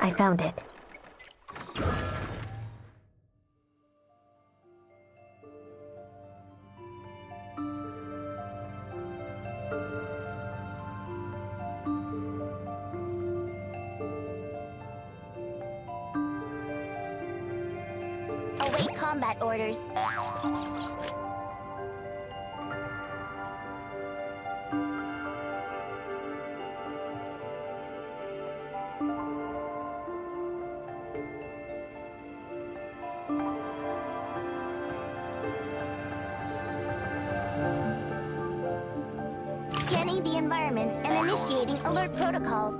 I found it. Await combat orders. the environment and initiating alert protocols.